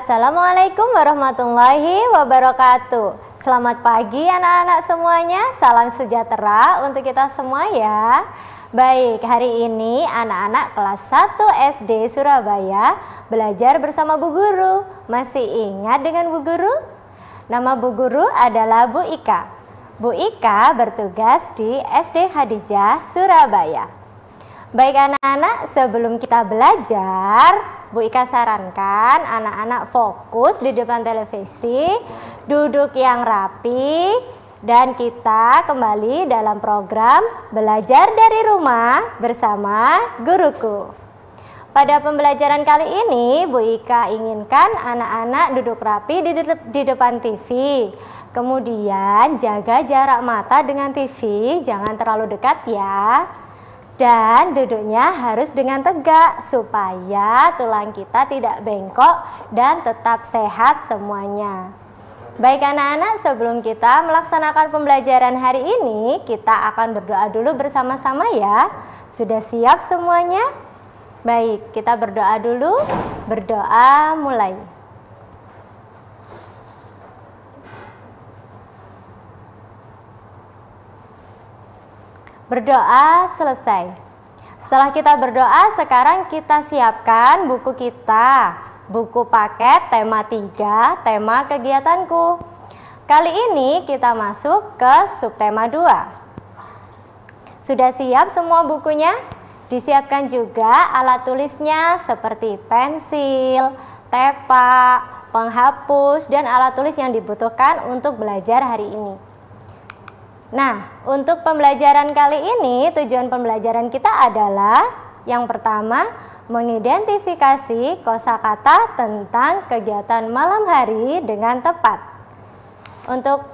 Assalamualaikum warahmatullahi wabarakatuh. Selamat pagi anak-anak semuanya. Salam sejahtera untuk kita semua ya. Baik, hari ini anak-anak kelas 1 SD Surabaya belajar bersama Bu Guru. Masih ingat dengan Bu Guru? Nama Bu Guru adalah Bu Ika. Bu Ika bertugas di SD Khadijah, Surabaya. Baik anak-anak, sebelum kita belajar, Bu Ika sarankan anak-anak fokus di depan televisi, duduk yang rapi, dan kita kembali dalam program Belajar dari Rumah bersama Guruku. Pada pembelajaran kali ini, Bu Ika inginkan anak-anak duduk rapi di, de di depan TV. Kemudian jaga jarak mata dengan TV, jangan terlalu dekat ya dan duduknya harus dengan tegak supaya tulang kita tidak bengkok dan tetap sehat semuanya. Baik anak-anak, sebelum kita melaksanakan pembelajaran hari ini, kita akan berdoa dulu bersama-sama ya. Sudah siap semuanya? Baik, kita berdoa dulu. Berdoa mulai. Berdoa selesai. Setelah kita berdoa, sekarang kita siapkan buku kita. Buku paket tema 3, tema kegiatanku. Kali ini kita masuk ke subtema 2. Sudah siap semua bukunya? Disiapkan juga alat tulisnya seperti pensil, tepak, penghapus, dan alat tulis yang dibutuhkan untuk belajar hari ini. Nah, untuk pembelajaran kali ini, tujuan pembelajaran kita adalah yang pertama, mengidentifikasi kosakata tentang kegiatan malam hari dengan tepat. Untuk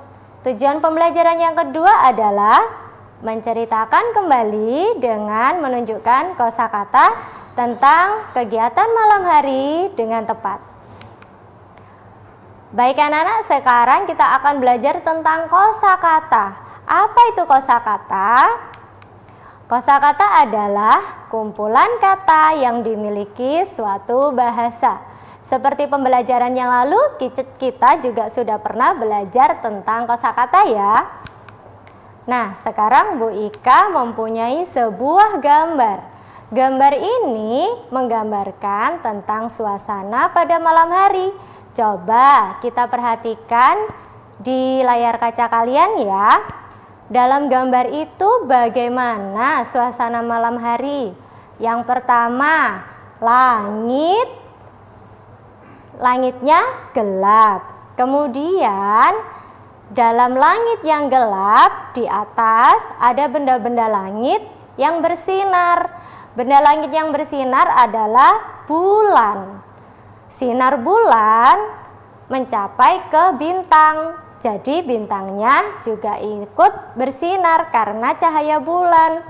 tujuan pembelajaran yang kedua adalah menceritakan kembali dengan menunjukkan kosakata tentang kegiatan malam hari dengan tepat. Baik anak-anak, sekarang kita akan belajar tentang kosakata. Apa itu kosakata? Kosakata adalah kumpulan kata yang dimiliki suatu bahasa. Seperti pembelajaran yang lalu, kita juga sudah pernah belajar tentang kosakata ya. Nah, sekarang Bu Ika mempunyai sebuah gambar. Gambar ini menggambarkan tentang suasana pada malam hari. Coba kita perhatikan di layar kaca kalian ya. Dalam gambar itu bagaimana suasana malam hari? Yang pertama, langit langitnya gelap. Kemudian dalam langit yang gelap di atas ada benda-benda langit yang bersinar. Benda langit yang bersinar adalah bulan. Sinar bulan mencapai ke bintang. Jadi bintangnya juga ikut bersinar karena cahaya bulan.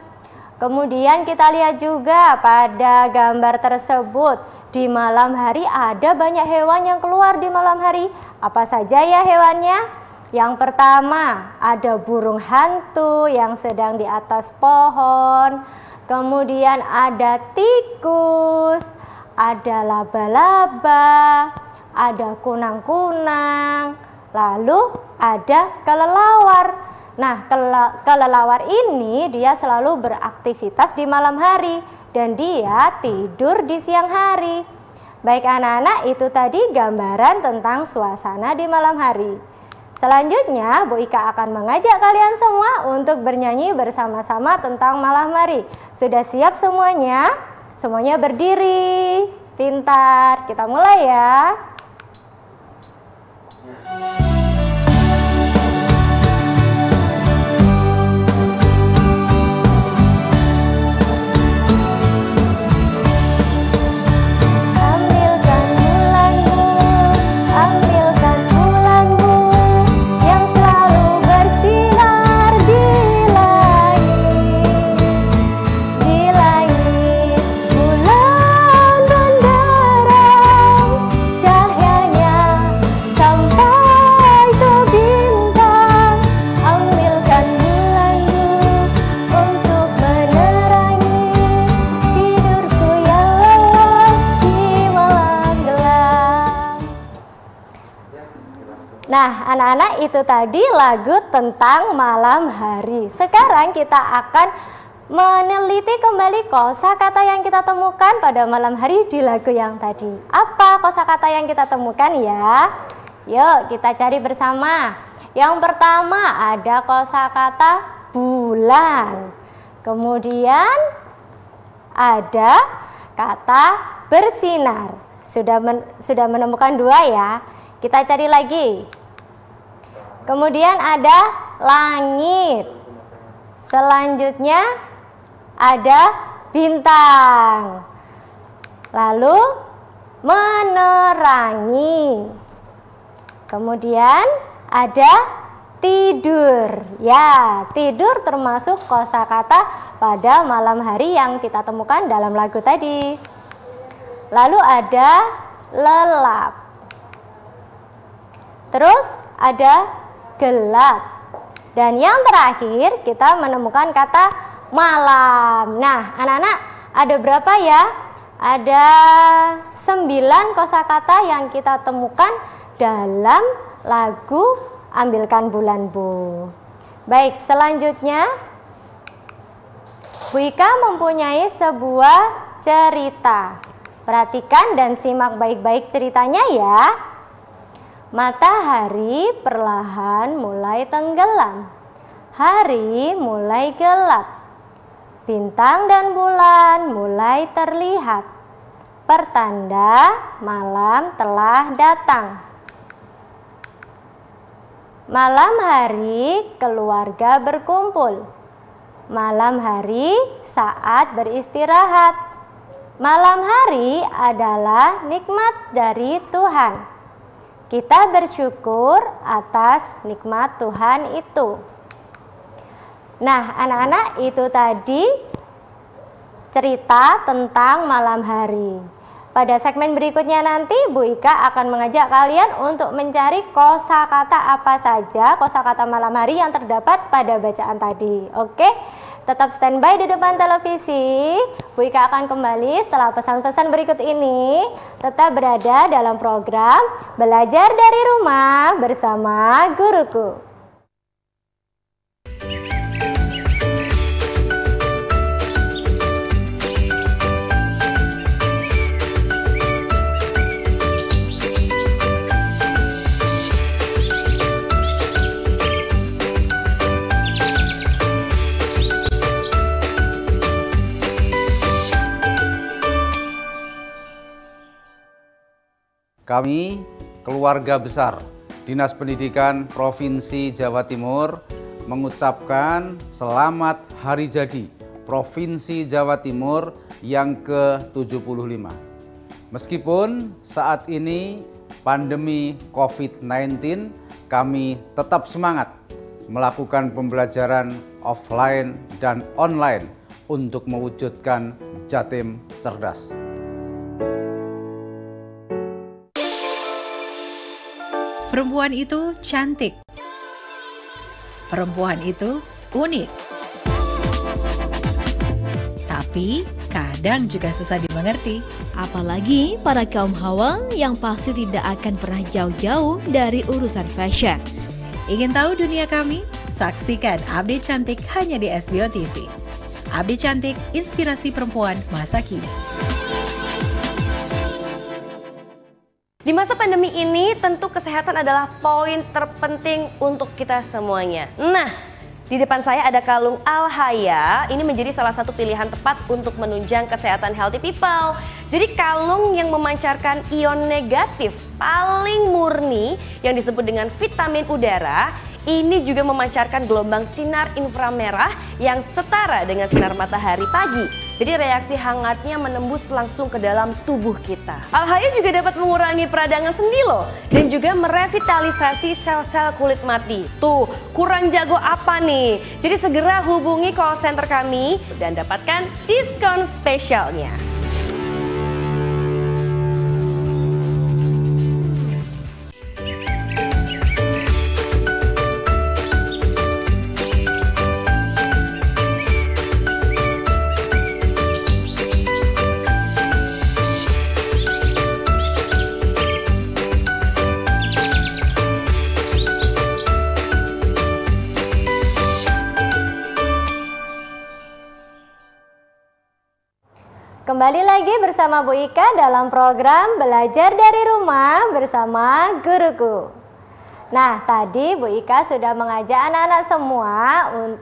Kemudian kita lihat juga pada gambar tersebut di malam hari ada banyak hewan yang keluar di malam hari. Apa saja ya hewannya? Yang pertama ada burung hantu yang sedang di atas pohon. Kemudian ada tikus, ada laba-laba, ada kunang-kunang, Lalu ada kelelawar. Nah, kelelawar ini dia selalu beraktivitas di malam hari dan dia tidur di siang hari. Baik anak-anak, itu tadi gambaran tentang suasana di malam hari. Selanjutnya, Bu Ika akan mengajak kalian semua untuk bernyanyi bersama-sama tentang malam hari. Sudah siap semuanya? Semuanya berdiri. Pintar. Kita mulai ya. Anak-anak itu tadi lagu tentang malam hari. Sekarang kita akan meneliti kembali kosakata yang kita temukan pada malam hari di lagu yang tadi. Apa kosakata yang kita temukan ya? Yuk, kita cari bersama. Yang pertama ada kosakata bulan. Kemudian ada kata bersinar. Sudah men sudah menemukan dua ya. Kita cari lagi. Kemudian ada langit. Selanjutnya ada bintang. Lalu menerangi. Kemudian ada tidur. Ya, tidur termasuk kosakata pada malam hari yang kita temukan dalam lagu tadi. Lalu ada lelap. Terus ada gelap. Dan yang terakhir kita menemukan kata malam. Nah, anak-anak ada berapa ya? Ada sembilan kosakata yang kita temukan dalam lagu Ambilkan Bulan Bu. Baik, selanjutnya Bu Ika mempunyai sebuah cerita. Perhatikan dan simak baik-baik ceritanya ya. Matahari perlahan mulai tenggelam. Hari mulai gelap. Bintang dan bulan mulai terlihat, pertanda malam telah datang. Malam hari keluarga berkumpul. Malam hari saat beristirahat. Malam hari adalah nikmat dari Tuhan. Kita bersyukur atas nikmat Tuhan itu. Nah, anak-anak itu tadi cerita tentang malam hari. Pada segmen berikutnya nanti Bu Ika akan mengajak kalian untuk mencari kosakata apa saja kosakata malam hari yang terdapat pada bacaan tadi. Oke? Tetap standby di depan televisi. Bu akan kembali setelah pesan-pesan berikut ini. Tetap berada dalam program Belajar dari Rumah bersama Guruku. Kami, keluarga besar Dinas Pendidikan Provinsi Jawa Timur mengucapkan selamat hari jadi Provinsi Jawa Timur yang ke-75. Meskipun saat ini pandemi COVID-19, kami tetap semangat melakukan pembelajaran offline dan online untuk mewujudkan Jatim cerdas. Perempuan itu cantik. Perempuan itu unik. Tapi kadang juga susah dimengerti. Apalagi para kaum hawa yang pasti tidak akan pernah jauh-jauh dari urusan fashion. Ingin tahu dunia kami? Saksikan update cantik hanya di SBO TV. Update cantik, inspirasi perempuan masa kini. Di masa pandemi ini tentu kesehatan adalah poin terpenting untuk kita semuanya. Nah, di depan saya ada kalung Alhaya. Ini menjadi salah satu pilihan tepat untuk menunjang kesehatan healthy people. Jadi kalung yang memancarkan ion negatif paling murni yang disebut dengan vitamin udara ini juga memancarkan gelombang sinar inframerah yang setara dengan sinar matahari pagi jadi reaksi hangatnya menembus langsung ke dalam tubuh kita. Alhaya juga dapat mengurangi peradangan sendi loh dan juga merevitalisasi sel-sel kulit mati. Tuh, kurang jago apa nih? Jadi segera hubungi call center kami dan dapatkan diskon spesialnya. Bersama Bu Ika dalam program Belajar dari Rumah bersama Guruku. Nah, tadi Bu Ika sudah mengajak anak-anak semua un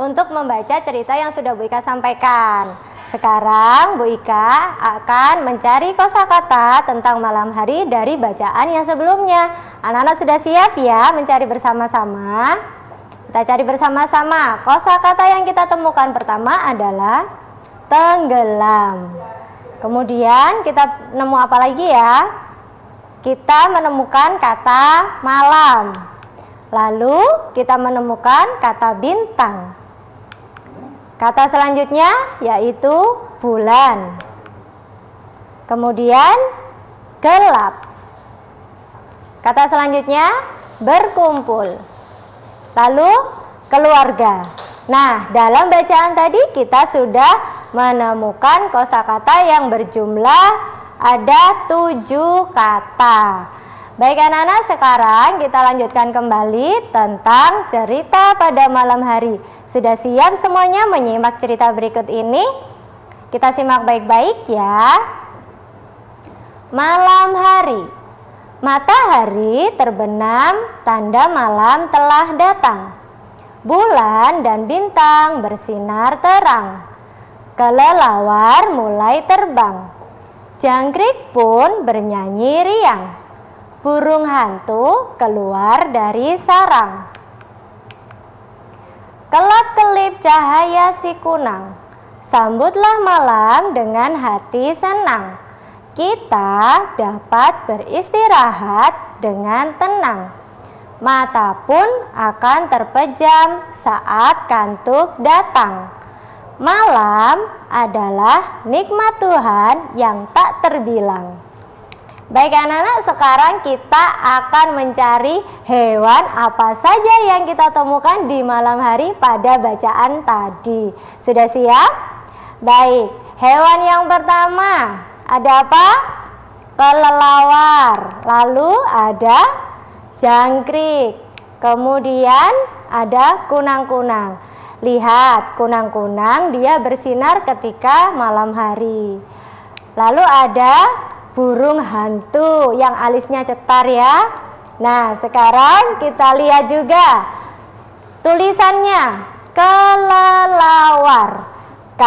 untuk membaca cerita yang sudah Bu Ika sampaikan. Sekarang Bu Ika akan mencari kosakata tentang malam hari dari bacaan yang sebelumnya. Anak-anak sudah siap ya mencari bersama-sama? Kita cari bersama-sama. Kosakata yang kita temukan pertama adalah tenggelam. Kemudian kita nemu apa lagi ya? Kita menemukan kata malam. Lalu kita menemukan kata bintang. Kata selanjutnya yaitu bulan. Kemudian gelap. Kata selanjutnya berkumpul. Lalu keluarga. Nah, dalam bacaan tadi kita sudah menemukan kosakata yang berjumlah ada tujuh kata. Baik anak-anak, sekarang kita lanjutkan kembali tentang cerita pada malam hari. Sudah siap semuanya menyimak cerita berikut ini? Kita simak baik-baik ya. Malam hari. Matahari terbenam, tanda malam telah datang. Bulan dan bintang bersinar terang kelelawar mulai terbang. Jangkrik pun bernyanyi riang. Burung hantu keluar dari sarang. Kelap-kelip cahaya si kunang. Sambutlah malam dengan hati senang. Kita dapat beristirahat dengan tenang. Mata pun akan terpejam saat kantuk datang. Malam adalah nikmat Tuhan yang tak terbilang. Baik anak-anak, sekarang kita akan mencari hewan apa saja yang kita temukan di malam hari pada bacaan tadi. Sudah siap? Baik, hewan yang pertama ada apa? Kelelawar, lalu ada jangkrik, kemudian ada kunang-kunang. Lihat, kunang-kunang dia bersinar ketika malam hari. Lalu ada burung hantu yang alisnya cetar ya. Nah, sekarang kita lihat juga tulisannya kelelawar. K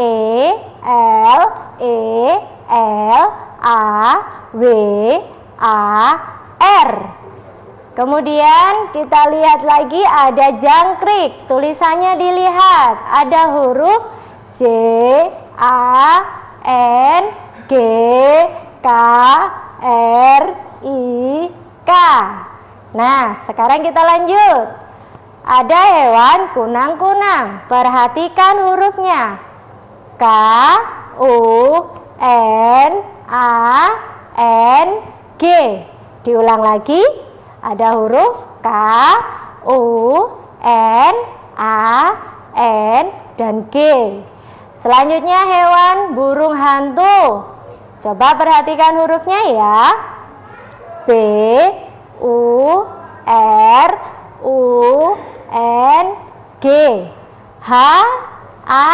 E L E L A W A R. Kemudian kita lihat lagi ada jangkrik, tulisannya dilihat, ada huruf J, A, N, G, K, R, I, K. Nah, sekarang kita lanjut. Ada hewan kunang-kunang, perhatikan hurufnya. K, U, N, A, N, G. Diulang lagi ada huruf K, U, N, A, N, dan G. Selanjutnya hewan burung hantu. Coba perhatikan hurufnya ya. B, U, R, U, N, G. H, A,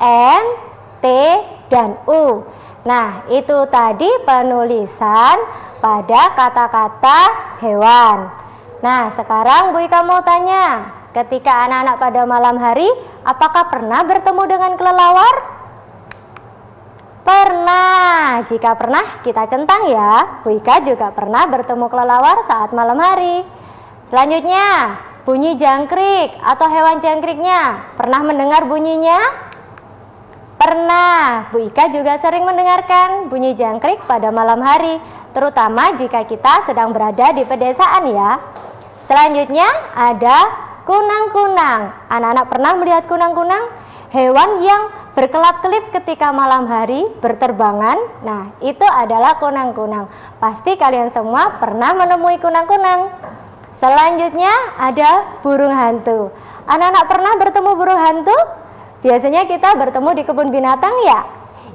N, T, dan U. Nah, itu tadi penulisan pada kata-kata hewan. Nah, sekarang Bu Ika mau tanya, ketika anak-anak pada malam hari, apakah pernah bertemu dengan kelelawar? Pernah. Jika pernah, kita centang ya. Bu Ika juga pernah bertemu kelelawar saat malam hari. Selanjutnya, bunyi jangkrik atau hewan jangkriknya. Pernah mendengar bunyinya? Pernah. Bu Ika juga sering mendengarkan bunyi jangkrik pada malam hari terutama jika kita sedang berada di pedesaan ya. Selanjutnya ada kunang-kunang. Anak-anak pernah melihat kunang-kunang? Hewan yang berkelap-kelip ketika malam hari berterbangan. Nah, itu adalah kunang-kunang. Pasti kalian semua pernah menemui kunang-kunang. Selanjutnya ada burung hantu. Anak-anak pernah bertemu burung hantu? Biasanya kita bertemu di kebun binatang ya?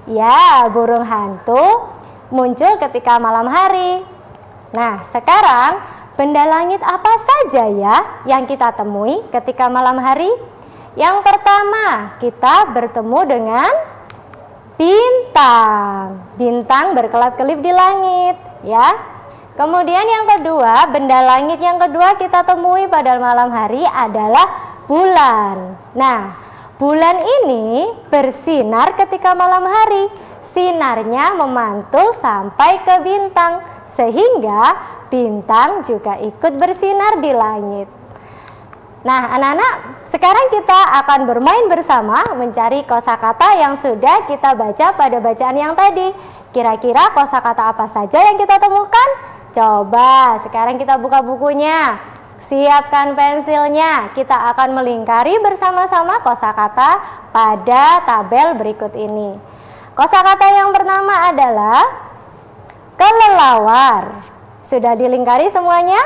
Ya, burung hantu muncul ketika malam hari. Nah, sekarang benda langit apa saja ya yang kita temui ketika malam hari? Yang pertama, kita bertemu dengan bintang. Bintang berkelap-kelip di langit, ya. Kemudian yang kedua, benda langit yang kedua kita temui pada malam hari adalah bulan. Nah, bulan ini bersinar ketika malam hari. Sinarnya memantul sampai ke bintang, sehingga bintang juga ikut bersinar di langit. Nah, anak-anak, sekarang kita akan bermain bersama mencari kosakata yang sudah kita baca pada bacaan yang tadi. Kira-kira kosakata apa saja yang kita temukan? Coba, sekarang kita buka bukunya. Siapkan pensilnya. Kita akan melingkari bersama-sama kosakata pada tabel berikut ini. Kosakata yang pertama adalah kelelawar. Sudah dilingkari semuanya?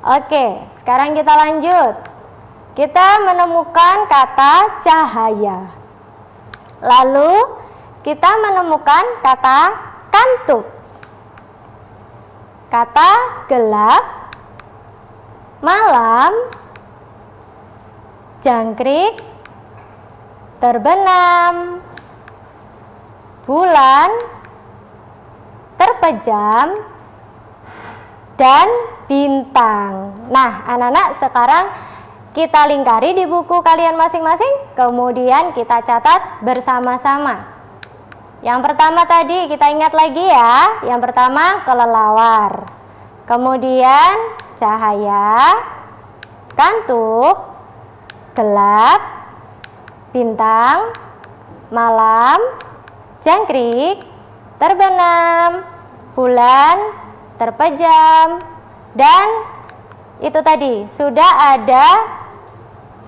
Oke, sekarang kita lanjut kita menemukan kata cahaya. Lalu kita menemukan kata kantuk. Kata gelap, malam, jangkrik, terbenam, bulan, terpejam, dan bintang. Nah, anak-anak sekarang kita lingkari di buku kalian masing-masing, kemudian kita catat bersama-sama. Yang pertama tadi kita ingat lagi ya, yang pertama kelelawar, kemudian cahaya, kantuk, gelap, bintang, malam, jangkrik, terbenam, bulan, terpejam, dan itu tadi sudah ada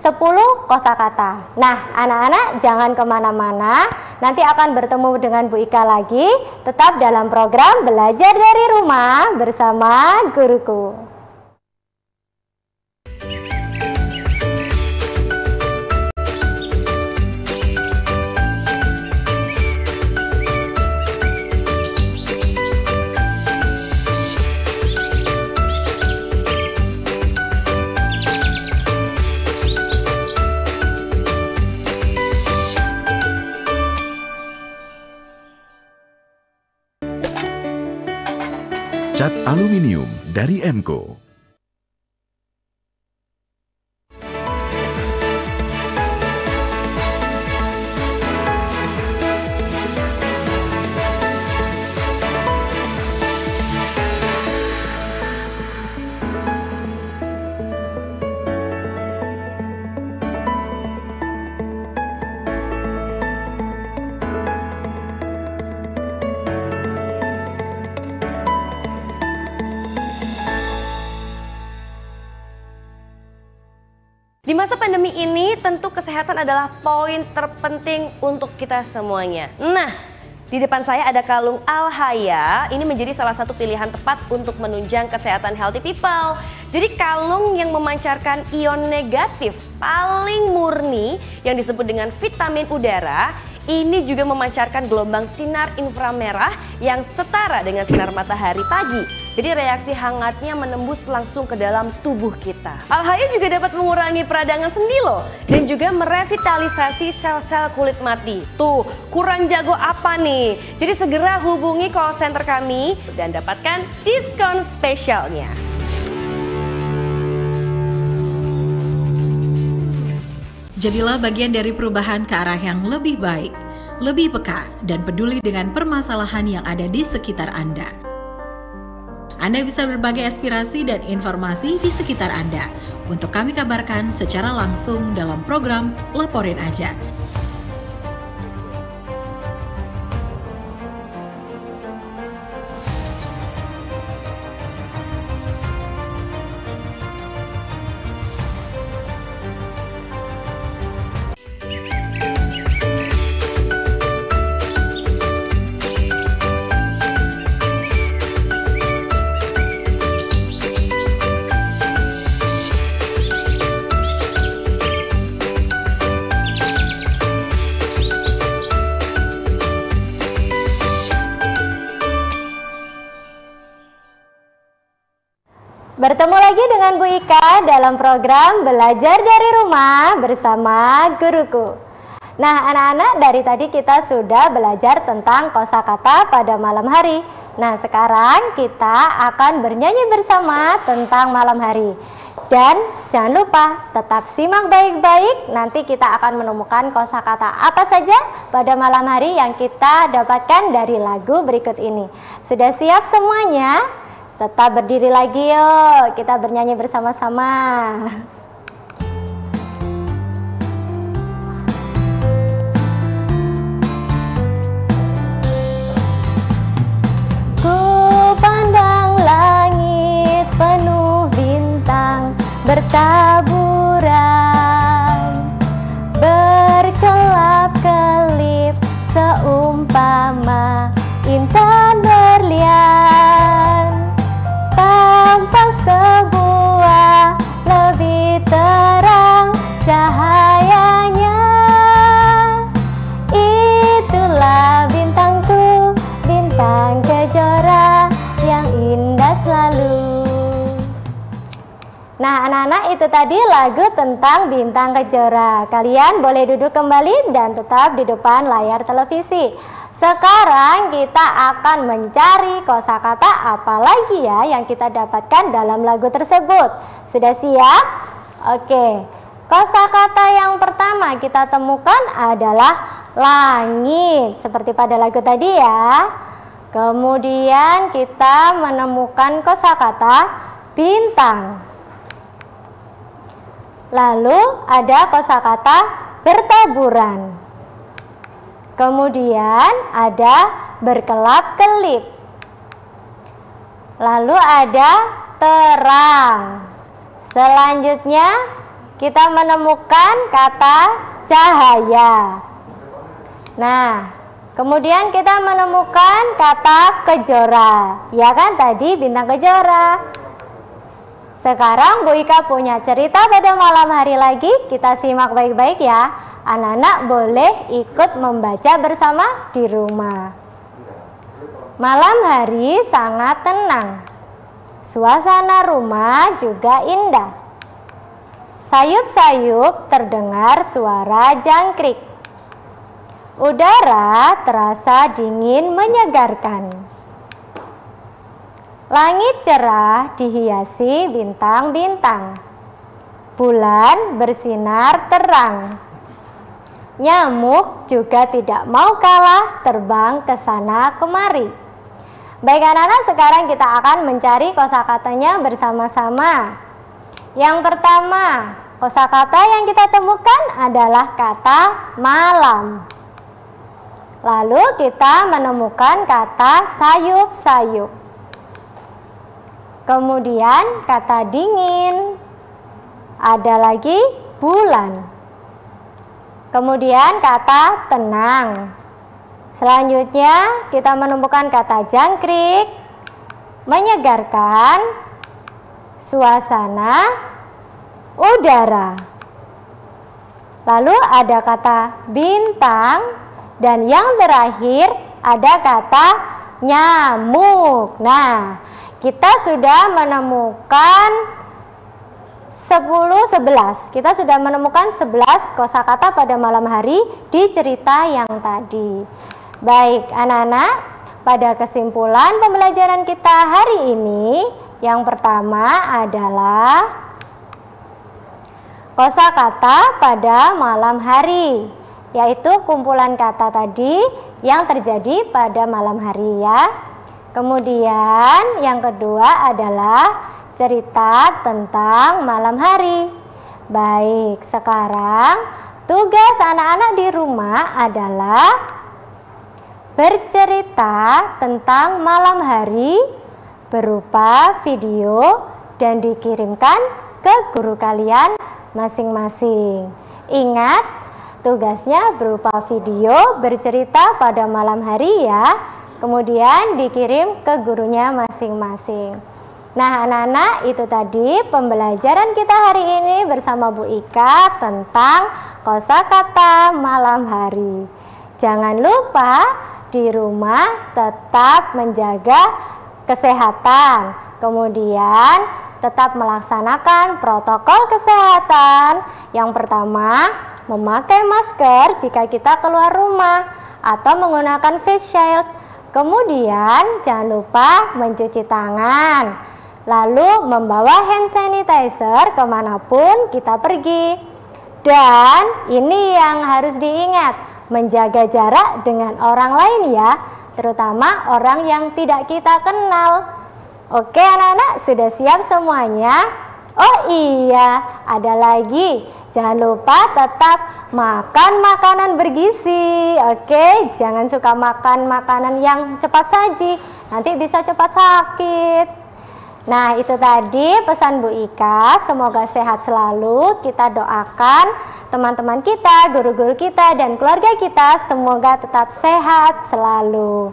10 kosakata. Nah, anak-anak jangan ke mana-mana, nanti akan bertemu dengan Bu Ika lagi, tetap dalam program Belajar dari Rumah bersama guruku. Dari Emco. Ini tentu kesehatan adalah poin terpenting untuk kita semuanya. Nah, di depan saya ada kalung Alhaya. Ini menjadi salah satu pilihan tepat untuk menunjang kesehatan healthy people. Jadi kalung yang memancarkan ion negatif paling murni yang disebut dengan vitamin udara ini juga memancarkan gelombang sinar inframerah yang setara dengan sinar matahari pagi jadi reaksi hangatnya menembus langsung ke dalam tubuh kita. Alhaya juga dapat mengurangi peradangan sendi loh dan juga merevitalisasi sel-sel kulit mati. Tuh, kurang jago apa nih? Jadi segera hubungi call center kami dan dapatkan diskon spesialnya. Jadilah bagian dari perubahan ke arah yang lebih baik, lebih peka, dan peduli dengan permasalahan yang ada di sekitar Anda. Anda bisa berbagi aspirasi dan informasi di sekitar Anda untuk kami kabarkan secara langsung dalam program Laporin Aja. Bertemu lagi dengan Bu Ika dalam program Belajar dari Rumah bersama Guruku. Nah, anak-anak dari tadi kita sudah belajar tentang kosakata pada malam hari. Nah, sekarang kita akan bernyanyi bersama tentang malam hari. Dan jangan lupa tetap simak baik-baik. Nanti kita akan menemukan kosakata apa saja pada malam hari yang kita dapatkan dari lagu berikut ini. Sudah siap semuanya? Tetap berdiri lagi yuk. Kita bernyanyi bersama-sama. bertaburan itu tadi lagu tentang bintang kejora. Kalian boleh duduk kembali dan tetap di depan layar televisi. Sekarang kita akan mencari kosakata apa lagi ya yang kita dapatkan dalam lagu tersebut. Sudah siap? Oke. Kosakata yang pertama kita temukan adalah langit. Seperti pada lagu tadi ya. Kemudian kita menemukan kosakata bintang Lalu ada kosakata bertaburan. Kemudian ada berkelap-kelip. Lalu ada terang. Selanjutnya kita menemukan kata cahaya. Nah, kemudian kita menemukan kata kejora. Ya kan tadi bintang kejora. Sekarang Bu Ika punya cerita pada malam hari lagi, kita simak baik-baik ya. Anak-anak boleh ikut membaca bersama di rumah. Malam hari sangat tenang. Suasana rumah juga indah. Sayup-sayup terdengar suara jangkrik. Udara terasa dingin menyegarkan. Langit cerah dihiasi bintang-bintang. Bulan bersinar terang. Nyamuk juga tidak mau kalah terbang ke sana kemari. Baik anak-anak, sekarang kita akan mencari kosakatanya bersama-sama. Yang pertama, kosakata yang kita temukan adalah kata malam. Lalu kita menemukan kata sayup-sayup. Kemudian kata dingin. Ada lagi bulan. Kemudian kata tenang. Selanjutnya kita menemukan kata jangkrik, menyegarkan, suasana, udara. Lalu ada kata bintang dan yang terakhir ada kata nyamuk. Nah, kita sudah menemukan 10 11. Kita sudah menemukan 11 kosakata pada malam hari di cerita yang tadi. Baik, anak-anak, pada kesimpulan pembelajaran kita hari ini yang pertama adalah kosakata pada malam hari, yaitu kumpulan kata tadi yang terjadi pada malam hari ya. Kemudian yang kedua adalah cerita tentang malam hari. Baik, sekarang tugas anak-anak di rumah adalah bercerita tentang malam hari berupa video dan dikirimkan ke guru kalian masing-masing. Ingat, tugasnya berupa video bercerita pada malam hari ya kemudian dikirim ke gurunya masing-masing. Nah, anak-anak, itu tadi pembelajaran kita hari ini bersama Bu Ika tentang kosakata malam hari. Jangan lupa di rumah tetap menjaga kesehatan. Kemudian tetap melaksanakan protokol kesehatan. Yang pertama, memakai masker jika kita keluar rumah atau menggunakan face shield. Kemudian jangan lupa mencuci tangan, lalu membawa hand sanitizer ke mana pun kita pergi. Dan ini yang harus diingat, menjaga jarak dengan orang lain ya, terutama orang yang tidak kita kenal. Oke anak-anak, sudah siap semuanya? Oh iya, ada lagi. Jangan lupa tetap makan makanan bergizi. Oke, jangan suka makan makanan yang cepat saji. Nanti bisa cepat sakit. Nah, itu tadi pesan Bu Ika. Semoga sehat selalu. Kita doakan teman-teman kita, guru-guru kita, dan keluarga kita semoga tetap sehat selalu.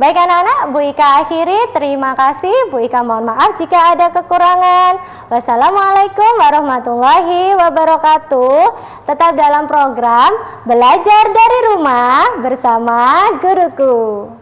Baik anak-anak, Bu Ika akhiri. Terima kasih. Bu Ika mohon maaf jika ada kekurangan. Wassalamualaikum warahmatullahi wabarakatuh. Tetap dalam program Belajar dari Rumah bersama Guruku.